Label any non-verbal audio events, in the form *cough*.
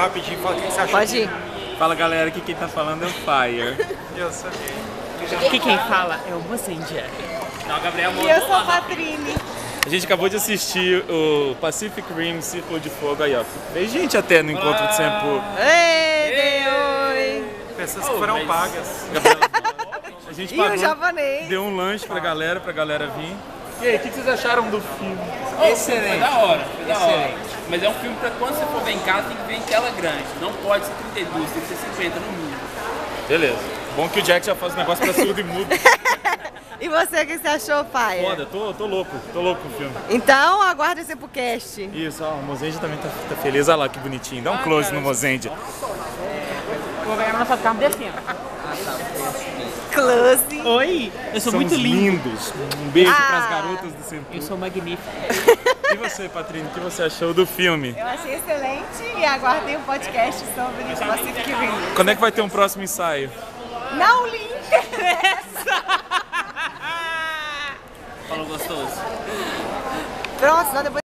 Rapidinho, fala o que você achou. Pode ir. Fala galera, aqui quem tá falando é o Fire. *laughs* Eu sabia. Aqui quem fala é o Mocendia. Não, Gabriel E eu sou a Patrine. A gente acabou de assistir o Pacific Rim Círculo de Fogo aí, ó. Veio gente até no encontro de Sempo. Ei, oi. Pessoas que foram pagas. *laughs* A gente E o pagou, japonês. deu um lanche pra galera, pra galera vir. E aí, o que que vocês acharam do filme? Excelente. Foi da hora, foi da hora. Mas é um filme pra quando você for ver em casa, tem que ver em tela grande. Não pode ser 32, tem que ser 50 no mínimo. Beleza. Bom que o Jack já faz o negócio pra surdo e mudo. *laughs* E você, o que você achou, Faia? Foda, tô, tô louco, tô louco com o filme. Então, aguarde esse pro cast. Isso, ó, o Mozende também tá, tá feliz. Olha lá que bonitinho. Dá um close no Mozende. Vou ganhar na sua carro descendo. Close. Oi, eu sou São muito lindo. lindos. Um beijo Ah. pras garotas do Sempo. Eu sou magnífico. E você, Patrícia, o que você achou do filme? Eu achei excelente e aguardei um podcast sobre o Pacific Rim. Quando é que vai ter um próximo ensaio? Não lhe interessa. Falou gostoso. Pronto, senão depois